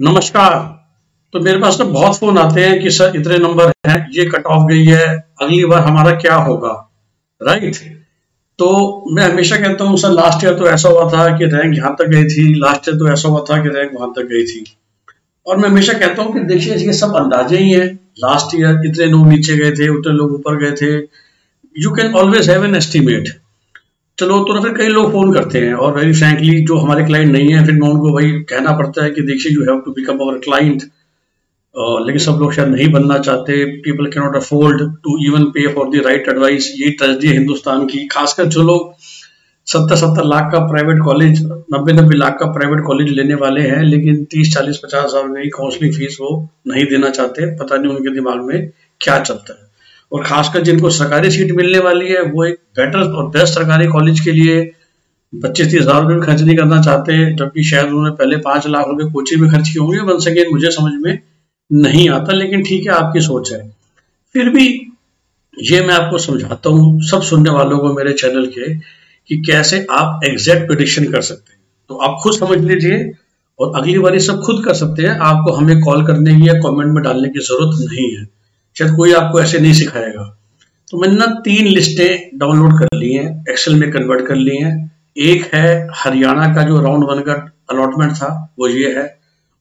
नमस्कार। तो मेरे पास ना बहुत फ़ोन आते हैं कि सर इतने नंबर हैं, ये कट ऑफ़ गई है, अगली बार हमारा क्या होगा? राइट तो मैं हमेशा कहता हूँ, सर लास्ट ईयर तो ऐसा हुआ था कि रैंक यहाँ तक गई थी लास्ट ईयर तो ऐसा हुआ था कि रैंक वहाँ तक गई थी। और मैं हमेशा कहता हूँ कि देखिए ये सब अंदाजे ही है। लास्ट ईयर इतने लोग नीचे गए थे, उतने लोग ऊपर गए थे। You can always have an estimate चलो तो ना फिर कई लोग फ़ोन करते हैं और वेरी फ्रैंकली जो हमारे क्लाइंट नहीं है, फिर मैं उनको वही कहना पड़ता है कि देखिए you have to become our client लेकिन सब लोग शायद नहीं बनना चाहते। People can not afford to even pay for the right advice ये ट्रेजडी है हिंदुस्तान की। खासकर जो लोग सत्तर सत्तर लाख का प्राइवेट कॉलेज नब्बे नब्बे लाख का प्राइवेट कॉलेज लेने वाले हैं, लेकिन तीस चालीस पचास हज़ार की काउंसलिंग फ़ीस वो नहीं देना चाहते। पता नहीं उनके दिमाग में क्या चलता है। और खासकर जिनको सरकारी सीट मिलने वाली है, वो एक बेटर और बेस्ट सरकारी कॉलेज के लिए पच्चीस तीस हज़ार रुपये भी खर्च नहीं करना चाहते, जबकि शायद उन्होंने पहले पाँच लाख रुपए कोचिंग में खर्च किए होंगे। वन सेकेंड मुझे समझ में नहीं आता, लेकिन ठीक है, आपकी सोच है। फिर भी ये मैं आपको समझाता हूँ, सब सुनने वालों को मेरे चैनल के, कि कैसे आप एग्जैक्ट प्रिडिक्शन कर सकते हैं। तो आप खुद समझ लीजिए और अगली बार सब खुद कर सकते हैं। आपको हमें कॉल करने की या कमेंट में डालने की ज़रूरत नहीं है। शायद कोई आपको ऐसे नहीं सिखाएगा। तो मैंने ना तीन लिस्टें डाउनलोड कर ली हैं एक्सेल में कन्वर्ट कर ली हैं। एक है हरियाणा का जो राउंड वन का अलॉटमेंट था, वो ये है।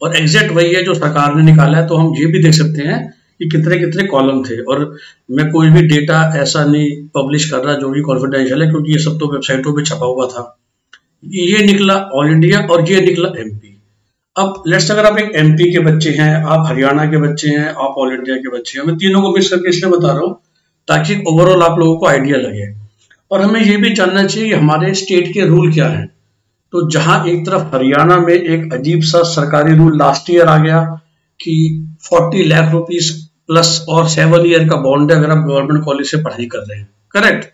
और एग्जैक्ट वही है जो सरकार ने निकाला है तो हम ये भी देख सकते हैं कि कितने कितने कॉलम थे। और मैं कोई भी डेटा ऐसा नहीं पब्लिश कर रहा जो कि कॉन्फिडेंशियल है, क्योंकि ये सब तो वेबसाइटों पर छपा हुआ था। ये निकला ऑल इंडिया और ये निकला एमपी अब लेट्स अगर आप एक एमपी के बच्चे हैं, आप हरियाणा के बच्चे हैं, आप ऑल इंडिया के बच्चे हैं, मैं तीनों को मिक्स करके इसलिए बता रहा हूँ ताकि ओवरऑल आप लोगों को आइडिया लगे। और हमें ये भी जानना चाहिए कि हमारे स्टेट के रूल क्या हैं। तो जहाँ एक तरफ़ हरियाणा में एक अजीब सा सरकारी रूल लास्ट ईयर आ गया कि 40 लाख रुपीस प्लस और सेवन ईयर का बॉन्ड है अगर आप गवर्नमेंट कॉलेज से पढ़ाई कर रहे हैं। करेक्ट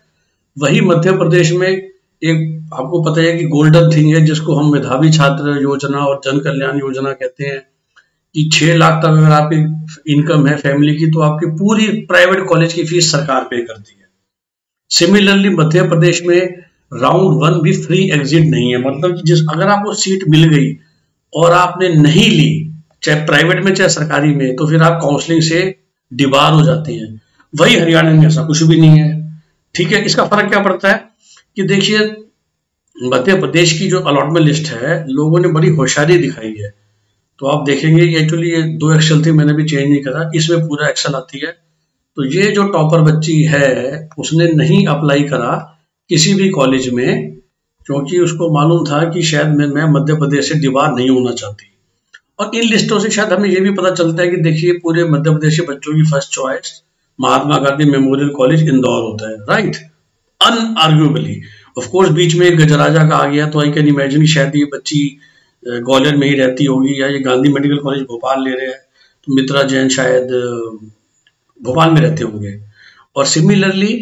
वही मध्य प्रदेश में एक आपको पता है कि गोल्डन थिंग है, जिसको हम मेधावी छात्र योजना और जन कल्याण योजना कहते हैं, कि छह लाख तक अगर आपकी इनकम है फैमिली की तो आपकी पूरी प्राइवेट कॉलेज की फ़ीस सरकार पे करती है। सिमिलरली मध्य प्रदेश में राउंड वन भी फ्री एग्जिट नहीं है। मतलब जिस, अगर आपको सीट मिल गई और आपने नहीं ली, चाहे प्राइवेट में, चाहे सरकारी में तो फिर आप काउंसलिंग से डिबार हो जाते हैं। वही हरियाणा में ऐसा कुछ भी नहीं है। ठीक है, इसका फ़र्क क्या पड़ता है? कि देखिए, मध्य प्रदेश की जो अलॉटमेंट लिस्ट है, लोगों ने बड़ी होशियारी दिखाई है। तो आप देखेंगे एक्चुअली ये दो एक्सेल थी, मैंने भी चेंज नहीं करा, इसमें पूरा एक्सेल आती है। तो ये जो टॉपर बच्ची है, उसने नहीं अप्लाई करा किसी भी कॉलेज में, क्योंकि उसको मालूम था कि शायद मैं मैं मध्य प्रदेश से दीवार नहीं होना चाहती। और इन लिस्टों से शायद हमें ये भी पता चलता है कि देखिए, पूरे मध्य प्रदेश के बच्चों की first choice Mahatma Gandhi memorial college Indore होता है राइट अनआर्ग्यूबली ऑफ़ कोर्स बीच में गजराजा का आ गया तो आई कैन इमेजिन शायद ये बच्ची ग्वालियर में ही रहती होगी, या ये गांधी मेडिकल कॉलेज भोपाल ले रहे हैं तो मित्रा जैन शायद भोपाल में रहते होंगे। और सिमिलरली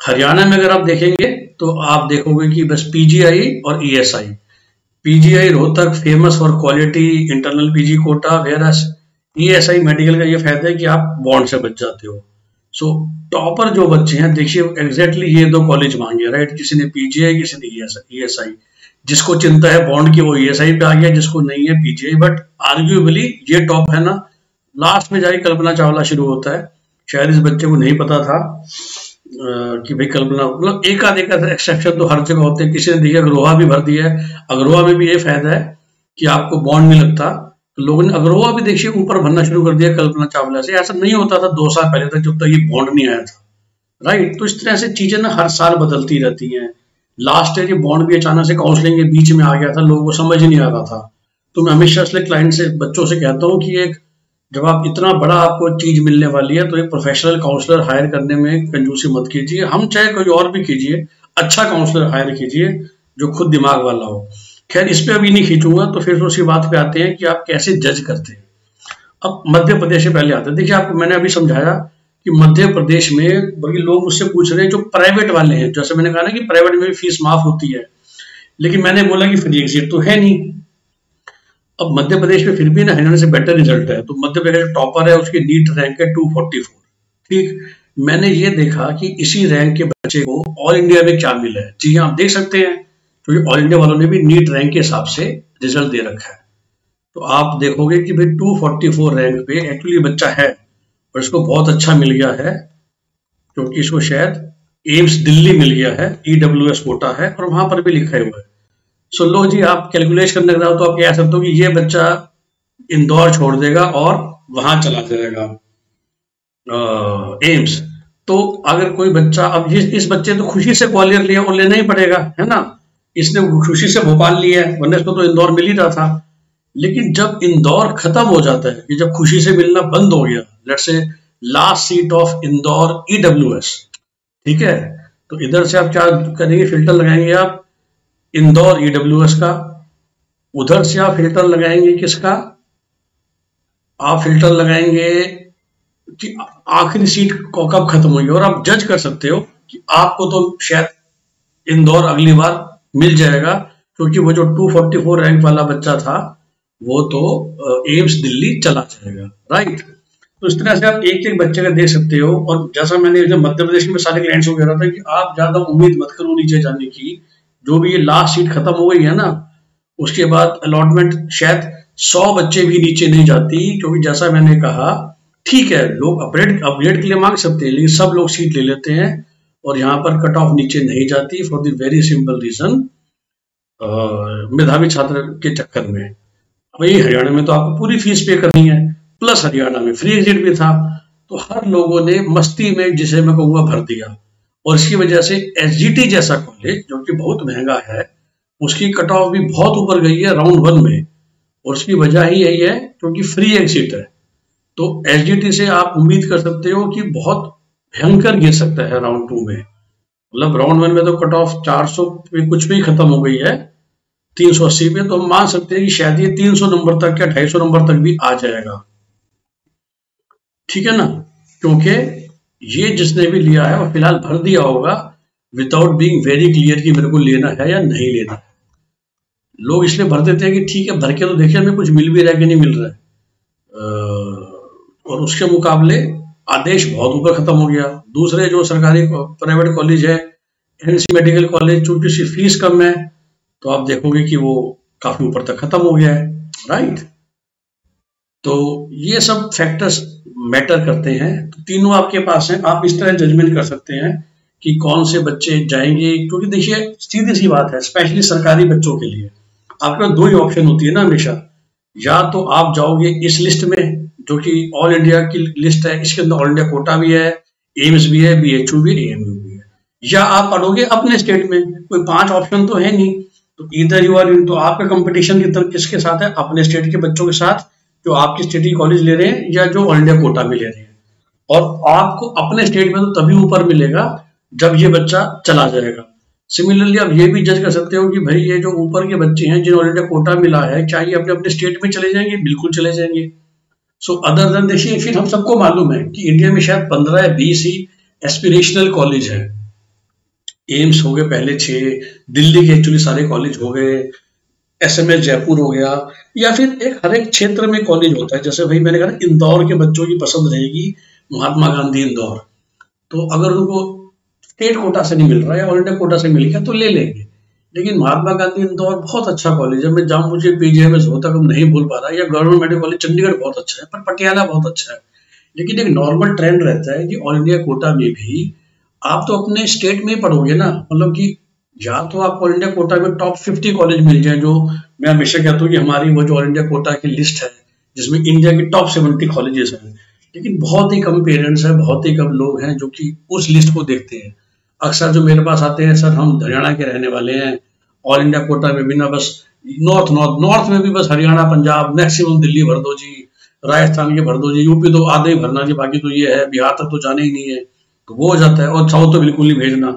हरियाणा में अगर आप देखेंगे तो आप देखोगे कि बस पीजीआई और ESI PGI Rohtak famous for quality internal PG quota where ESI medical का ये फ़ायदा है कि आप बॉन्ड से बच जाते हो। सो so, टॉपर जो बच्चे हैं देखिए एग्जैक्टली ये दो कॉलेज मांगे राइट किसी ने पीजीआई किसी ने ई एस आई जिसको चिंता है बॉन्ड की वो ई एस आई पे आ गया जिसको नहीं है पीजीआई बट आर्ग्यूबली ये टॉप है ना लास्ट में जाके कल्पना चावला शुरू होता है। शायद इस बच्चे को नहीं पता था कि भाई कल्पना मतलब एक आध एक एक्सेप्शन तो हर जगह होते हैं। किसी ने देखिए अग्रोहा भी भर दिया है। अग्रोहा में भी ये फ़ायदा है कि आपको बॉन्ड नहीं लगता। लोगों ने अग्रोहा भी देखिए ऊपर भरना शुरू कर दिया कल्पना चावला से, ऐसा नहीं होता था दो साल पहले तक जब तक ये बॉन्ड नहीं आया था। राइट तो इस तरह से चीज़ें ना हर साल बदलती रहती हैं। लास्ट ईयर ये बॉन्ड भी अचानक से काउंसलिंग के बीच में आ गया था, लोगों को समझ नहीं आ रहा था। तो मैं हमेशा इसलिए क्लाइंट से, बच्चों से कहता हूँ कि एक, जब आप इतना बड़ा आपको चीज़ मिलने वाली है तो एक प्रोफेशनल काउंसलर हायर करने में कंजूसी मत कीजिए। हम चाहे कोई और भी कीजिए अच्छा काउंसलर हायर कीजिए, जो खुद दिमाग वाला हो। खैर, इस पर अभी नहीं खींचूँगा तो फिर उसी बात पे आते हैं कि आप कैसे जज करते हैं। अब मध्य प्रदेश से पहले आते हैं। देखिए, आपको मैंने अभी समझाया कि मध्य प्रदेश में बल्कि लोग मुझसे पूछ रहे हैं, जो प्राइवेट वाले हैं। जैसे मैंने कहा ना कि प्राइवेट में भी फ़ीस माफ़ होती है। लेकिन मैंने बोला कि फ्री एग्जिट तो है नहीं। अब मध्य प्रदेश में फिर भी ना हरियाणा से बेटर रिज़ल्ट है। तो मध्य प्रदेश टॉपर है, उसकी नीट रैंक है टू फोर्टी फोर ठीक? मैंने ये देखा कि इसी रैंक के बच्चे को ऑल इंडिया में क्या मिला है। जी हाँ आप देख सकते हैं। क्योंकि ऑल इंडिया वालों ने भी नीट रैंक के हिसाब से रिज़ल्ट दे रखा है। तो आप देखोगे कि भाई 244 रैंक पे एक्चुअली बच्चा है और इसको बहुत अच्छा मिल गया है, क्योंकि इसको शायद एम्स दिल्ली मिल गया है ईडब्ल्यू e एस कोटा है और वहाँ पर भी लिखा हुआ है। सो लो जी, आप कैलकुलेट करने जाओ तो आप कह सकते हो कि ये बच्चा इंदौर छोड़ देगा और वहाँ चला जाएगा एम्स तो अगर कोई बच्चा, अब इस बच्चे तो खुशी से ग्वालियर लिया और लेना ही पड़ेगा, है ना? इसने खुशी से भोपाल लिया है, वरना इसको तो इंदौर मिल ही रहा था। लेकिन जब इंदौर खत्म हो जाता है, कि जब खुशी से मिलना बंद हो गया लेट से last seat of Indore EWS ठीक है? तो इधर से आप क्या करेंगे फ़िल्टर लगाएँगे आप? इंदौर ईडब्ल्यू एस का। उधर से आप फ़िल्टर लगाएँगे किसका? आप फ़िल्टर लगाएँगे कि आखिरी सीट कब खत्म होगी? और आप जज कर सकते हो कि आपको तो शायद इंदौर अगली बार मिल जाएगा, क्योंकि वो जो 244 रैंक वाला बच्चा था, वो तो एम्स दिल्ली चला जाएगा राइट तो इस तरह से आप एक एक बच्चे का देख सकते हो, और जैसा मैंने जब मध्य प्रदेश में सारे क्लाइंट्स को कह रहा था कि आप ज़्यादा उम्मीद मत करो नीचे जाने की, जो भी ये लास्ट सीट खत्म हो गई है ना, उसके बाद अलॉटमेंट शायद सौ बच्चे भी नीचे नहीं जाती, क्योंकि जैसा मैंने कहा, ठीक है, लोग अपग्रेड अपग्रेड के लिए मांग सकते हैं, लेकिन सब लोग सीट ले लेते हैं और यहाँ पर कट ऑफ़ नीचे नहीं जाती for the very simple reason मेधावी छात्र के चक्कर में। वही हरियाणा में तो आपको पूरी फ़ीस पे करनी है प्लस हरियाणा में फ्री एग्जिट भी था तो हर लोगों ने मस्ती में, जिसे मैं कहूँगा, भर दिया। और इसकी वजह से एस जैसा कॉलेज जो कि बहुत महँगा है, उसकी कट ऑफ़ भी बहुत ऊपर गई है राउंड वन में। और उसकी वजह ही यही है, क्योंकि फ्री एग्जिट है। तो एस से आप उम्मीद कर सकते हो कि बहुत भयंकर गिर सकता है राउंड टू में। मतलब राउंड वन में तो कट ऑफ़ 400 पे कुछ भी खत्म हो गई है 380 पे तो हम मान सकते हैं कि शायद ये 300 नंबर तक या 250 नंबर तक भी आ जाएगा। ठीक है ना? क्योंकि ये जिसने भी लिया है, वो फ़िलहाल भर दिया होगा विदाउट बीइंग वेरी क्लियर कि मेरे को लेना है या नहीं लेना है। लोग इसलिए भर देते हैं कि ठीक है, भर के तो देखिए हमें कुछ मिल भी रहा है कि नहीं मिल रहा है। और उसके मुकाबले आदेश बहुत ऊपर खत्म हो गया। दूसरे जो सरकारी प्राइवेट कॉलेज है एनसी मेडिकल कॉलेज चूँकि उसकी फ़ीस कम है तो आप देखोगे कि वो काफ़ी ऊपर तक खत्म हो गया है राइट तो ये सब फैक्टर्स मैटर करते हैं। तो तीनों आपके पास हैं। आप इस तरह जजमेंट कर सकते हैं कि कौन से बच्चे जाएँगे, क्योंकि देखिए, सीधी सी बात है स्पेशली सरकारी बच्चों के लिए। आपके पास दो ही ऑप्शन होती है ना हमेशा। या तो आप जाओगे इस लिस्ट में जो कि ऑल इंडिया की लिस्ट है। इसके अंदर ऑल इंडिया कोटा भी है एम्स भी है बी एच भी है एएमयू भी है। या आप पढ़ोगे अपने स्टेट में, कोई पाँच ऑप्शन तो है नहीं। तो इधर यू आर तो आपका कंपटीशन की तरफ़ किसके साथ है? अपने स्टेट के बच्चों के साथ, जो आपके स्टेट की कॉलेज ले रहे हैं या जो ऑल इंडिया कोटा में ले रहे हैं। और आपको अपने स्टेट में तो तभी ऊपर मिलेगा जब ये बच्चा चला जाएगा। सिमिलरली आप ये भी जज कर सकते हो कि भाई ये जो ऊपर के बच्चे हैं, जिन्हें ऑलरेडी कोटा मिला है ये अपने अपने स्टेट में चले जाएँगे? बिल्कुल चले जाएँगे। सो अदर देन देखिए फिर हम सबको मालूम है कि इंडिया में शायद पंद्रह या बीस ही एस्पिरेशनल कॉलेज है। एम्स हो गए पहले छह, दिल्ली के एक्चुअली सारे कॉलेज हो गए एस एम एस जयपुर हो गया, या फिर एक हर एक क्षेत्र में कॉलेज होता है। जैसे भाई मैंने कहा इंदौर के बच्चों की पसंद रहेगी महात्मा गांधी इंदौर। तो अगर उनको स्टेट कोटा से नहीं मिल रहा है ऑल इंडिया कोटा से मिल गया तो ले लेंगे। लेकिन महात्मा गांधी इंदौर बहुत अच्छा कॉलेज है। मैं जहाँ मुझे पीजीएमएस होता तक नहीं भूल पा रहा, या गवर्नमेंट मेडिकल कॉलेज चंडीगढ़ बहुत अच्छा है, पर पटियाला बहुत अच्छा है। लेकिन एक नॉर्मल ट्रेंड रहता है कि ऑल इंडिया कोटा में भी आप तो अपने स्टेट में ही पढ़ोगे ना। मतलब कि या तो आप ऑल इंडिया कोटा में टॉप फिफ्टी कॉलेज मिल जाए, जो मैं हमेशा कहता हूँ कि हमारी वो जो ऑल इंडिया कोटा की लिस्ट है, जिसमें इंडिया की टॉप सेवेंटी कॉलेजेस हैं। लेकिन बहुत ही कम पेरेंट्स हैं, बहुत ही कम लोग हैं जो कि उस लिस्ट को देखते हैं। अक्सर जो मेरे पास आते हैं, सर, हम हरियाणा के रहने वाले हैं ऑल इंडिया कोटा में भी ना, बस नॉर्थ नॉर्थ नॉर्थ में भी बस हरियाणा, पंजाब मैक्सिमम दिल्ली भर दो जी, राजस्थान के भर दो जी, यूपी तो आधे ही भरना जी, बाकी तो ये है, बिहार तक तो जाना ही नहीं है तो वो हो जाता है, और साउथ तो बिल्कुल नहीं भेजना।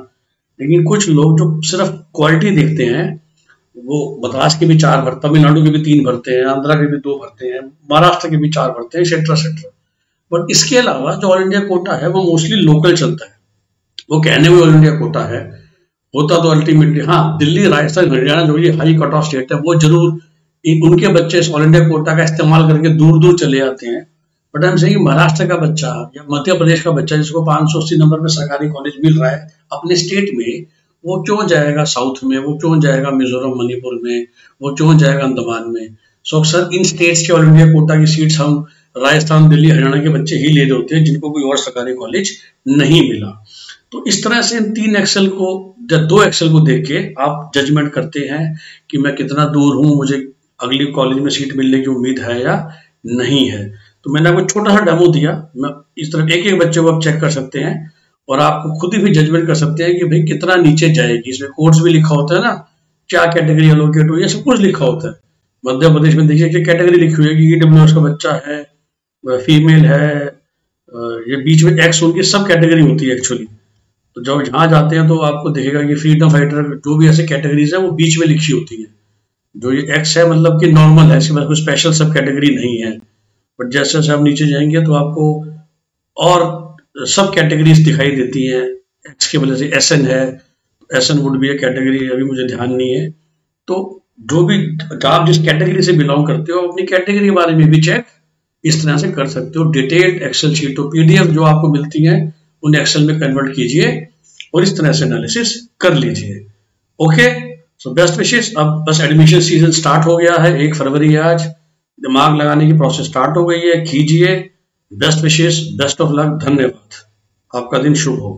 लेकिन कुछ लोग जो सिर्फ़ क्वालिटी देखते हैं, वो मद्रास के भी चार भर, तमिलनाडु के भी तीन भरते हैं, आंध्रा के भी दो भरते हैं, महाराष्ट्र के भी चार भरते हैं सेट्रा सेट्रा बट इसके अलावा जो ऑल इंडिया कोटा है, वो मोस्टली लोकल चलता है। वो कहने में ऑल इंडिया कोटा है। होता तो अल्टीमेटली हाँ दिल्ली, राजस्थान, हरियाणा जो ये हाई कट ऑफ़ स्टेट है, वो ज़रूर उनके बच्चे इस ऑल इंडिया कोटा का इस्तेमाल करके दूर दूर चले जाते हैं। बट हम सही महाराष्ट्र का बच्चा या मध्य प्रदेश का बच्चा जिसको पाँच सौ अस्सी नंबर में सरकारी कॉलेज मिल रहा है, अपने स्टेट में वो क्यों जाएगा साउथ में, वो क्यों जाएगा मिजोरम, मणिपुर में, वो क्यों जाएगा अंडमान में? सो सर इन स्टेट्स के ऑल इंडिया कोटा की सीट्स हम राजस्थान, दिल्ली, हरियाणा के बच्चे ही ले रहे होते हैं जिनको कोई और सरकारी कॉलेज नहीं मिला। तो इस तरह से इन तीन एक्सेल को जब दो एक्सेल को देख के आप जजमेंट करते हैं कि मैं कितना दूर हूँ, मुझे अगली कॉलेज में सीट मिलने की उम्मीद है या नहीं है। तो मैंने आपको छोटा सा डेमो दिया। मैं इस तरह एक एक बच्चे को आप चेक कर सकते हैं और आप खुद ही भी जजमेंट कर सकते हैं कि भाई कितना नीचे जाएगी। इसमें कोर्स भी लिखा होता है ना, क्या कैटेगरी एलोकेट हुई है सब कुछ लिखा होता है। मध्य प्रदेश में देखिए कि कैटेगरी लिखी हुई है कि ईडब्ल्यू e का बच्चा है फीमेल है ये बीच में एक्स उनकी सब कैटेगरी होती है एक्चुअली तो जब जहाँ जाते हैं तो आपको दिखेगा कि फ्रीडम फाइटर जो भी ऐसे कैटेगरीज है, वो बीच में लिखी होती है। जो ये एक्स है मतलब कि नॉर्मल है, इसके कोई स्पेशल सब कैटेगरी नहीं है। बट जैसे जैसे आप नीचे जाएँगे तो आपको और सब कैटेगरीज दिखाई देती हैं। एक्स के वजह से एस एन है एस एन वुड भी है कैटेगरी अभी मुझे ध्यान नहीं है। तो जो भी आप जिस कैटेगरी से बिलोंग करते हो, अपनी कैटेगरी के बारे में भी चेक इस तरह से कर सकते हो। डिटेल्ड एक्सेल शीट तो पीडीएफ जो आपको मिलती है उन्हें एक्सेल में कन्वर्ट कीजिए और इस तरह से एनालिसिस कर लीजिए। ओके सो बेस्ट विशेष अब बस एडमिशन सीज़न स्टार्ट हो गया है। एक फरवरी आज। दिमाग लगाने की प्रोसेस स्टार्ट हो गई है। कीजिए। बेस्ट विशेष बेस्ट ऑफ़ लक धन्यवाद। आपका दिन शुभ हो।